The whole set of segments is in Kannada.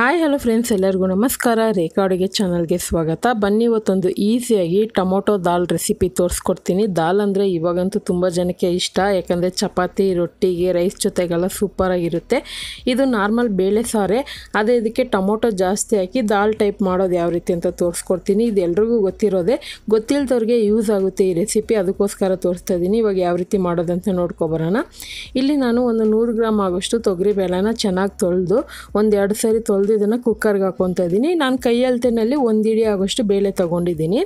ಹಾಯ್ ಹಲೋ ಫ್ರೆಂಡ್ಸ್ ಎಲ್ಲರಿಗೂ ನಮಸ್ಕಾರ. ರೇಖಾ ಅಡುಗೆ ಚಾನಲ್ಗೆ ಸ್ವಾಗತ. ಬನ್ನಿ, ಇವತ್ತೊಂದು ಈಸಿಯಾಗಿ ಟೊಮೊಟೊ ದಾಲ್ ರೆಸಿಪಿ ತೋರಿಸ್ಕೊಡ್ತೀನಿ. ದಾಲ್ ಅಂದರೆ ಇವಾಗಂತೂ ತುಂಬ ಜನಕ್ಕೆ ಇಷ್ಟ. ಯಾಕಂದರೆ ಚಪಾತಿ, ರೊಟ್ಟಿಗೆ ರೈಸ್ ಜೊತೆಗೆಲ್ಲ ಸೂಪರಾಗಿರುತ್ತೆ ಇದು ನಾರ್ಮಲ್ ಬೇಳೆ ಸಾರೆ. ಅದೇ ಇದಕ್ಕೆ ಟೊಮೊಟೊ ಜಾಸ್ತಿ ಹಾಕಿ ದಾಲ್ ಟೈಪ್ ಮಾಡೋದು ಯಾವ ರೀತಿ ಅಂತ ತೋರಿಸ್ಕೊಡ್ತೀನಿ. ಇದು ಎಲ್ರಿಗೂ ಗೊತ್ತಿರೋದೆ. ಗೊತ್ತಿಲ್ಲದವ್ರಿಗೆ ಯೂಸ್ ಆಗುತ್ತೆ ಈ ರೆಸಿಪಿ ಅದಕ್ಕೋಸ್ಕರ ತೋರಿಸ್ತಾ ಇದ್ದೀನಿ. ಇವಾಗ ಯಾವ ರೀತಿ ಮಾಡೋದಂತ ನೋಡ್ಕೊಬರೋಣ ಇಲ್ಲಿ ನಾನು ಒಂದು ನೂರು ಗ್ರಾಮ್ ಆಗೋಷ್ಟು ತೊಗರಿ ಬೇಳೆನ ಚೆನ್ನಾಗಿ ತೊಳೆದು, ಒಂದೆರಡು ಸಾರಿ ಸರಿ ತೊಳೆದು ಇದನ್ನು ಕುಕ್ಕರ್ಗೆ ಹಾಕ್ಕೊತಾ ಇದ್ದೀನಿ ನಾನು ಕೈ ಅಳತೆನಲ್ಲಿ ಒಂದು ಇಡಿ ಆಗೋಷ್ಟು ಬೇಳೆ ತೊಗೊಂಡಿದ್ದೀನಿ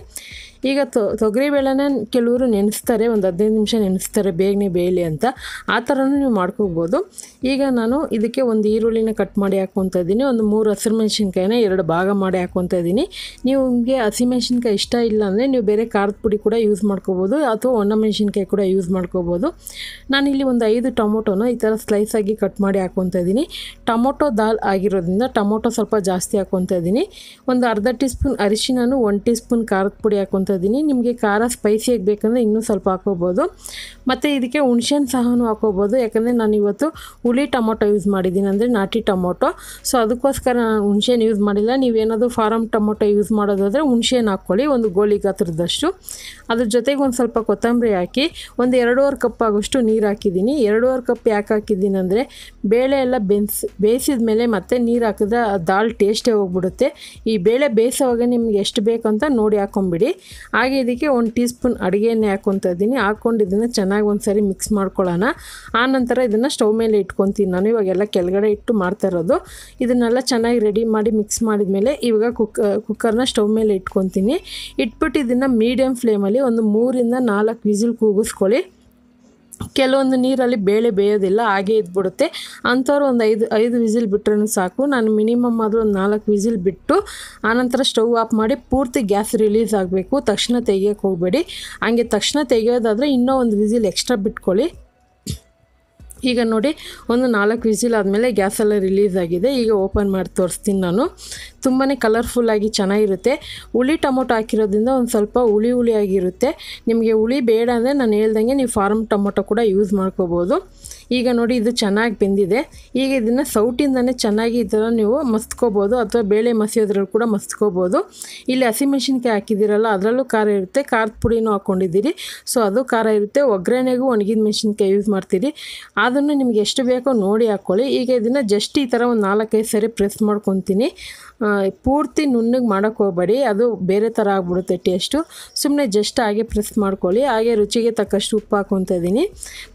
ಈಗ ತೊಗರಿ ಬೇಳೆನ ಕೆಲವರು ನೆನೆಸ್ತಾರೆ, ಒಂದು ಹದಿನೈದು ನಿಮಿಷ ನೆನೆಸ್ತಾರೆ, ಬೇಗನೆ ಬೇಯಲಿ ಅಂತ. ಆ ಥರನೂ ನೀವು ಮಾಡ್ಕೋಬೋದು. ಈಗ ನಾನು ಇದಕ್ಕೆ ಒಂದು ಈರುಳ್ಳಿನ ಕಟ್ ಮಾಡಿ ಹಾಕ್ಕೊತಾ ಇದ್ದೀನಿ. ಒಂದು ಮೂರು ಹಸಿರು ಮೆಣಸಿನ್ಕಾಯಿನ ಎರಡು ಭಾಗ ಮಾಡಿ ಹಾಕ್ಕೊತಾ ಇದ್ದೀನಿ. ನಿಮಗೆ ಹಸಿಮೆಣ್ಸಿನ್ಕಾಯಿ ಇಷ್ಟ ಇಲ್ಲ ಅಂದರೆ ನೀವು ಬೇರೆ ಖಾರದ ಪುಡಿ ಕೂಡ ಯೂಸ್ ಮಾಡ್ಕೋಬೋದು ಅಥವಾ ಒಣಮೆಣ್ಸಿನ್ಕಾಯಿ ಕೂಡ ಯೂಸ್ ಮಾಡ್ಕೋಬೋದು. ನಾನಿಲ್ಲಿ ಒಂದು ಐದು ಟೊಮೊಟೊನ ಈ ಥರ ಸ್ಲೈಸ್ ಆಗಿ ಕಟ್ ಮಾಡಿ ಹಾಕ್ಕೊತಾ ಇದ್ದೀನಿ. ಟೊಮೊಟೊ ದಾಲ್ ಆಗಿರೋದ್ರಿಂದ ಟೊಮೊಟೊ ಸ್ವಲ್ಪ ಜಾಸ್ತಿ ಹಾಕ್ಕೊತಾ ಇದ್ದೀನಿ. ಒಂದು ಅರ್ಧ ಟೀ ಸ್ಪೂನ್ ಅರಿಶಿನೂ ಒನ್ ಟೀ ಸ್ಪೂನ್ ಖಾರದ ಪುಡಿ ಹಾಕ್ಕೊತಾ ಇದ್ದೀನಿ ನಿಮಗೆ ಖಾರ ಸ್ಪೈಸಿಯಾಗಿ ಬೇಕಂದರೆ ಇನ್ನೂ ಸ್ವಲ್ಪ ಹಾಕೋಬೋದು ಮತ್ತು ಇದಕ್ಕೆ ಹುಣ್ಸೆಹಣ್ಣು ಸಹನೂ ಹಾಕೋಬೋದು ಯಾಕಂದರೆ ನಾನು ಇವತ್ತು ಹುಳಿ ಟೊಮೊಟೊ ಯೂಸ್ ಮಾಡಿದ್ದೀನಿ. ಅಂದರೆ ನಾಟಿ ಟೊಮೊಟೊ. ಸೊ ಅದಕ್ಕೋಸ್ಕರ ನಾನು ಹುಣ್ಸೆಹಣ್ಣು ಯೂಸ್ ಮಾಡಿಲ್ಲ. ನೀವೇನಾದರೂ ಫಾರಮ್ ಟೊಮೊಟೊ ಯೂಸ್ ಮಾಡೋದಾದರೆ ಹುಣ್ಸೆಹಣ್ಣು ಹಾಕ್ಕೊಳ್ಳಿ. ಒಂದು ಗೋಳಿ ಗಾತ್ರದಷ್ಟು. ಅದ್ರ ಜೊತೆಗೆ ಒಂದು ಸ್ವಲ್ಪ ಕೊತ್ತಂಬರಿ ಹಾಕಿ ಒಂದು ಎರಡೂವರೆ ಕಪ್ ಆಗೋಷ್ಟು ನೀರು ಹಾಕಿದ್ದೀನಿ. ಎರಡೂವರೆ ಕಪ್ ಯಾಕೆ ಹಾಕಿದ್ದೀನಿ ಅಂದರೆ ಬೇಳೆ ಎಲ್ಲ ಬೆನ್ಸ್ ಬೇಯಿಸಿದ ಮೇಲೆ ಮತ್ತೆ ನೀರು ಹಾಕಿದ್ರೆ ದಾಲ್ ಟೇಸ್ಟೇ ಹೋಗ್ಬಿಡುತ್ತೆ. ಈ ಬೇಳೆ ಬೇಯಿಸೋವಾಗ ನಿಮ್ಗೆ ಎಷ್ಟು ಬೇಕಂತ ನೋಡಿ ಹಾಕೊಂಬಿಡಿ. ಹಾಗೆ ಇದಕ್ಕೆ ಒಂದು ಟೀ ಸ್ಪೂನ್ ಅಡುಗೆ ಎಣ್ಣೆ ಇದ್ದೀನಿ. ಹಾಕ್ಕೊಂಡು ಇದನ್ನು ಚೆನ್ನಾಗಿ ಒಂದು ಸಾರಿ ಮಿಕ್ಸ್ ಮಾಡ್ಕೊಳ್ಳೋಣ ಆನಂತರ ಇದನ್ನು ಸ್ಟವ್ ಮೇಲೆ ಇಟ್ಕೊತೀನಿ. ನಾನು ಇವಾಗೆಲ್ಲ ಕೆಳಗಡೆ ಇಟ್ಟು ಮಾಡ್ತಾ ಇರೋದು. ಇದನ್ನೆಲ್ಲ ಚೆನ್ನಾಗಿ ರೆಡಿ ಮಾಡಿ ಮಿಕ್ಸ್ ಮಾಡಿದ್ಮೇಲೆ ಇವಾಗ ಕುಕ್ ಕುಕ್ಕರ್ನ ಸ್ಟವ್ ಮೇಲೆ ಇಟ್ಕೊತೀನಿ. ಇಟ್ಬಿಟ್ಟು ಇದನ್ನು ಮೀಡಿಯಮ್ ಫ್ಲೇಮಲ್ಲಿ ಒಂದು ಮೂರಿಂದ ನಾಲ್ಕು ವಿಸಿಲ್ ಕೂಗಿಸ್ಕೊಳ್ಳಿ. ಕೆಲವೊಂದು ನೀರಲ್ಲಿ ಬೇಳೆ ಬೇಯೋದಿಲ್ಲ ಹಾಗೆ ಇದ್ಬಿಡುತ್ತೆ. ಅಂಥವ್ರು ಒಂದು ಐದು ಐದು ವಿಸಿಲ್ ಬಿಟ್ರೂ ಸಾಕು. ನಾನು ಮಿನಿಮಮ್ ಆದರೂ ಒಂದು ನಾಲ್ಕು ವಿಸಿಲ್ ಬಿಟ್ಟು ಆನಂತರ ಸ್ಟವ್ ಆಫ್ ಮಾಡಿ ಪೂರ್ತಿ ಗ್ಯಾಸ್ ರಿಲೀಸ್ ಆಗಬೇಕು. ತಕ್ಷಣ ತೆಗಿಯೋಕೆ ಹೋಗಬೇಡಿ. ಹಾಗೆ ತಕ್ಷಣ ತೆಗಿಯೋದಾದರೆ ಇನ್ನೂ ಒಂದು ವಿಸಿಲ್ ಎಕ್ಸ್ಟ್ರಾ ಬಿಟ್ಕೊಳ್ಳಿ. ಈಗ ನೋಡಿ, ಒಂದು ನಾಲ್ಕು ವಿಸಿಲ್ ಆದಮೇಲೆ ಗ್ಯಾಸೆಲ್ಲ ರಿಲೀಸ್ ಆಗಿದೆ. ಈಗ ಓಪನ್ ಮಾಡಿ ತೋರಿಸ್ತೀನಿ ನಾನು. ತುಂಬಾ ಕಲರ್ಫುಲ್ಲಾಗಿ ಚೆನ್ನಾಗಿರುತ್ತೆ. ಹುಳಿ ಟೊಮೊಟೊ ಹಾಕಿರೋದ್ರಿಂದ ಒಂದು ಸ್ವಲ್ಪ ಹುಳಿ ಹುಳಿ ಆಗಿರುತ್ತೆ. ನಿಮಗೆ ಹುಳಿ ಬೇಡ ಅಂದರೆ ನಾನು ಹೇಳ್ದಂಗೆ ನೀವು ಫಾರ್ಮ್ ಟೊಮೊಟೊ ಕೂಡ ಯೂಸ್ ಮಾಡ್ಕೋಬೋದು. ಈಗ ನೋಡಿ ಇದು ಚೆನ್ನಾಗಿ ಬೆಂದಿದೆ. ಈಗ ಇದನ್ನು ಸೌಟಿಂದನೇ ಚೆನ್ನಾಗಿ ಈ ಥರ ನೀವು ಮಸ್ತ್ಕೋಬೋದು ಅಥವಾ ಬೇಳೆ ಮಸಿಯೋದ್ರಲ್ಲಿ ಕೂಡ ಮಸ್ತ್ಕೋಬೋದು. ಇಲ್ಲಿ ಹಸಿಮೆಣ್ಸಿನ್ಕಾಯಿ ಹಾಕಿದ್ದೀರಲ್ಲ, ಅದರಲ್ಲೂ ಖಾರ ಇರುತ್ತೆ. ಖಾರದ ಪುಡಿನೂ ಹಾಕ್ಕೊಂಡಿದ್ದೀರಿ ಸೊ ಅದು ಖಾರ ಇರುತ್ತೆ. ಒಗ್ಗರಣೆಗೂ ಒಣಗಿದ ಮೆಣಸಿನ್ಕಾಯಿ ಯೂಸ್ ಮಾಡ್ತೀರಿ. ಅದನ್ನು ನಿಮ್ಗೆ ಎಷ್ಟು ಬೇಕೋ ನೋಡಿ ಹಾಕ್ಕೊಳ್ಳಿ ಈಗ ಇದನ್ನು ಜಸ್ಟ್ ಈ ಥರ ಒಂದು ನಾಲ್ಕೈದು ಸರಿ ಪ್ರೆಸ್ ಮಾಡ್ಕೊತೀನಿ. ಪೂರ್ತಿ ನುಣ್ಣಗೆ ಮಾಡೋಕ್ಕೆ ಹೋಗಬೇಡಿ. ಅದು ಬೇರೆ ಥರ ಆಗ್ಬಿಡುತ್ತೆ ಟೇಸ್ಟು ಸುಮ್ಮನೆ ಜಸ್ಟ್ ಹಾಗೆ ಪ್ರೆಸ್ ಮಾಡ್ಕೊಳ್ಳಿ. ಹಾಗೆ ರುಚಿಗೆ ತಕ್ಕಷ್ಟು ಉಪ್ಪು ಹಾಕೊತ ಇದ್ದೀನಿ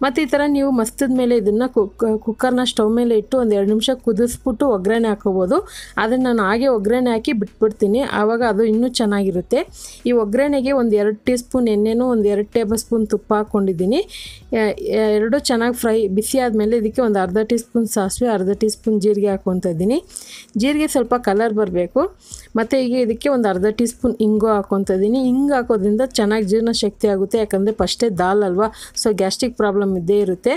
ಮತ್ತು ಈ ಥರ ನೀವು ಮಸ್ತದ ಮೇಲೆ ಇದನ್ನು ಕುಕ್ ಕುಕ್ಕರ್ನ ಸ್ಟವ್ ಮೇಲೆ ಇಟ್ಟು ಒಂದು ಎರಡು ನಿಮಿಷ ಕುದಿಸ್ಬಿಟ್ಟು ಒಗ್ಗರಣೆ ಹಾಕೋಬೋದು. ಅದನ್ನು ನಾನು ಹಾಗೆ ಒಗ್ಗರಣೆ ಹಾಕಿ ಬಿಟ್ಬಿಡ್ತೀನಿ. ಆವಾಗ ಅದು ಇನ್ನೂ ಚೆನ್ನಾಗಿರುತ್ತೆ. ಈ ಒಗ್ಗರಣೆಗೆ ಒಂದು ಎರಡು ಟೀ ಸ್ಪೂನ್ ಎಣ್ಣೆನೂ ಒಂದು ಎರಡು ಟೇಬಲ್ ಸ್ಪೂನ್ ತುಪ್ಪ ಹಾಕ್ಕೊಂಡಿದ್ದೀನಿ ಎರಡು ಚೆನ್ನಾಗಿ ಫ್ರೈ, ಬಿಸಿ ಆದಮೇಲೆ ಇದಕ್ಕೆ ಒಂದು ಅರ್ಧ ಟೀ ಸ್ಪೂನ್ ಸಾಸಿವೆ, ಅರ್ಧ ಟೀ ಸ್ಪೂನ್ ಜೀರಿಗೆ ಹಾಕ್ಕೊತಾ ಇದ್ದೀನಿ. ಜೀರಿಗೆ ಸ್ವಲ್ಪ ಕಲರ್ ಬರಬೇಕು. ಮತ್ತು ಈಗ ಇದಕ್ಕೆ ಒಂದು ಅರ್ಧ ಟೀ ಸ್ಪೂನ್ ಹಿಂಗು ಹಾಕ್ಕೊತಾ ಇದ್ದೀನಿ ಹಾಕೋದ್ರಿಂದ ಚೆನ್ನಾಗಿ ಜೀರ್ಣ ಶಕ್ತಿ ಆಗುತ್ತೆ. ಯಾಕಂದರೆ ಫಸ್ಟೇ ದಾಲ್ ಅಲ್ವಾ? ಸೊ ಗ್ಯಾಸ್ಟ್ರಿಕ್ ಪ್ರಾಬ್ಲಮ್ ಇದ್ದೇ ಇರುತ್ತೆ.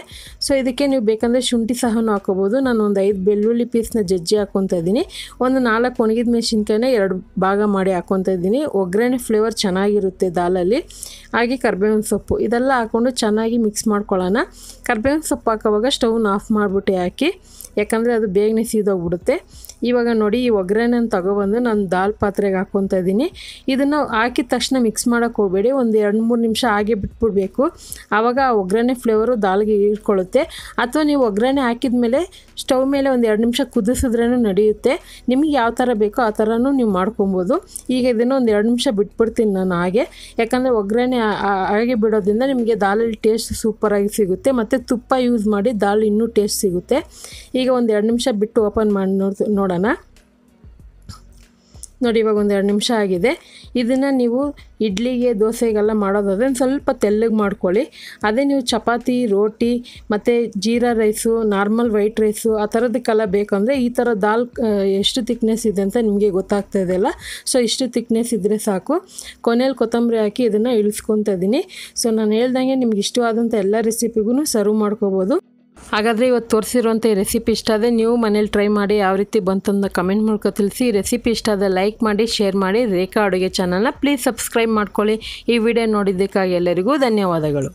ಸೊ ಇದಕ್ಕೆ ನೀವು ಬೇಕಂದರೆ ಶುಂಠಿ ಸಹನೂ ಹಾಕೋಬೋದು. ನಾನು ಒಂದು ಐದು ಬೆಳ್ಳುಳ್ಳಿ ಪೀಸ್ನ ಜಜ್ಜಿ ಹಾಕ್ಕೊತಾ ಇದ್ದೀನಿ. ಒಂದು ನಾಲ್ಕು ಒಣಗಿದ ಮೆಣಸಿನ್ಕಾಯಿನ ಎರಡು ಭಾಗ ಮಾಡಿ ಹಾಕ್ಕೊತಾ ಇದ್ದೀನಿ. ಒಗ್ಗರಣೆ ಫ್ಲೇವರ್ ಚೆನ್ನಾಗಿರುತ್ತೆ ದಾಲಲ್ಲಿ. ಹಾಗೆ ಕರ್ಬೇವಿನ ಸೊಪ್ಪು. ಇದೆಲ್ಲ ಹಾಕ್ಕೊಂಡು ಚೆನ್ನಾಗಿ ಮಿಕ್ಸ್ ಮಾಡ್ಕೊಳ್ಳೋಣ. ಕರ್ಬೇವಿನ ಸೊಪ್ಪು ಹಾಕೋವಾಗ ಸ್ಟವ್ನ ಆಫ್ ಮಾಡಿಬಿಟ್ಟು ಹಾಕಿ, ಯಾಕಂದರೆ ಅದು ಬೇಗನೆ ಸೀದೋಗ್ಬಿಡುತ್ತೆ. ಇವಾಗ ನೋಡಿ, ಈ ಒಗ್ಗರಣೆನ ತಗೊಬಂದು ನಾನು ದಾಲ್ ಪಾತ್ರೆಗೆ ಹಾಕ್ಕೊತಾ ಇದ್ದೀನಿ. ಇದನ್ನು ಹಾಕಿದ ತಕ್ಷಣ ಮಿಕ್ಸ್ ಮಾಡೋಕ್ಕೆ ಹೋಗಬೇಡಿ. ಒಂದು ಎರಡು ಮೂರು ನಿಮಿಷ ಹಾಗೆ ಬಿಟ್ಬಿಡ್ಬೇಕು. ಆವಾಗ ಆ ಒಗ್ಗರಣೆ ಫ್ಲೇವರು ದಾಲ್ಗೆ ಅಥವಾ ನೀವು ಒಗ್ಗರಣೆ ಹಾಕಿದ ಮೇಲೆ ಸ್ಟವ್ ಮೇಲೆ ಒಂದು ಎರಡು ನಿಮಿಷ ಕುದಿಸಿದ್ರೂ ನಡೆಯುತ್ತೆ. ನಿಮಗೆ ಯಾವ ಥರ ಬೇಕೋ ಆ ಥರನೂ ನೀವು ಮಾಡ್ಕೊಬೋದು. ಈಗ ಇದನ್ನು ಒಂದು ಎರಡು ನಿಮಿಷ ಬಿಟ್ಬಿಡ್ತೀನಿ ನಾನು ಹಾಗೆ. ಯಾಕಂದರೆ ಒಗ್ಗರಣೆ ಹಾಗೆ ಬಿಡೋದ್ರಿಂದ ನಿಮಗೆ ದಾಲಲ್ಲಿ ಟೇಸ್ಟ್ ಸೂಪರಾಗಿ ಸಿಗುತ್ತೆ. ಮತ್ತು ತುಪ್ಪ ಯೂಸ್ ಮಾಡಿ ದಾಲ್ ಇನ್ನೂ ಟೇಸ್ಟ್ ಸಿಗುತ್ತೆ. ಈಗ ಒಂದು ಎರಡು ನಿಮಿಷ ಬಿಟ್ಟು ಓಪನ್ ಮಾಡಿ, ನೋಡಿ, ನೋಡೋಣ. ನೋಡಿ ಇವಾಗ ಒಂದು ಎರಡು ನಿಮಿಷ ಆಗಿದೆ. ಇದನ್ನು ನೀವು ಇಡ್ಲಿಗೆ, ದೋಸೆಗೆಲ್ಲ ಮಾಡೋದಾದರೆ ಸ್ವಲ್ಪ ತೆಳ್ಳಗೆ ಮಾಡ್ಕೊಳ್ಳಿ. ಅದೇ ನೀವು ಚಪಾತಿ, ರೋಟಿ, ಮತ್ತು jeera rice, normal white rice ಆ ಥರದಕ್ಕೆಲ್ಲ ಬೇಕಂದರೆ ಈ ಥರ ದಾಲ್ ಎಷ್ಟು ತಿಕ್ನೆಸ್ ಇದೆ ಅಂತ ನಿಮಗೆ ಗೊತ್ತಾಗ್ತಾ ಇದೆಯಲ್ಲ ಸೊ ಇಷ್ಟು ತಿಕ್ನೆಸ್ ಇದ್ದರೆ ಸಾಕು. ಕೊನೆಯಲ್ಲಿ ಕೊತ್ತಂಬರಿ ಹಾಕಿ ಇದನ್ನು ಇಳಿಸ್ಕೊತಾ ಇದ್ದೀನಿ ಸೊ ನಾನು ಹೇಳ್ದಂಗೆ ನಿಮ್ಗೆ ಇಷ್ಟವಾದಂಥ ಎಲ್ಲ ರೆಸಿಪಿಗೂ ಸರ್ವ್ ಮಾಡ್ಕೋಬೋದು. ಹಾಗಾದರೆ ಇವತ್ತು ತೋರಿಸಿರುವಂಥ ಈ ರೆಸಿಪಿ ಇಷ್ಟ ಆದರೆ ನೀವು ಮನೇಲಿ ಟ್ರೈ ಮಾಡಿ ಯಾವ ರೀತಿ ಬಂತಂದು ಕಮೆಂಟ್ ಮೂಲಕ ತಿಳಿಸಿ. ರೆಸಿಪಿ ಇಷ್ಟ ಆದರೆ ಲೈಕ್ ಮಾಡಿ ಶೇರ್ ಮಾಡಿ. ರೇಖಾ ಅಡುಗೆ ಚಾನಲ್ನ ಪ್ಲೀಸ್ ಸಬ್ಸ್ಕ್ರೈಬ್ ಮಾಡ್ಕೊಳ್ಳಿ. ಈ ವಿಡಿಯೋ ನೋಡಿದ್ದಕ್ಕಾಗಿ ಎಲ್ಲರಿಗೂ ಧನ್ಯವಾದಗಳು.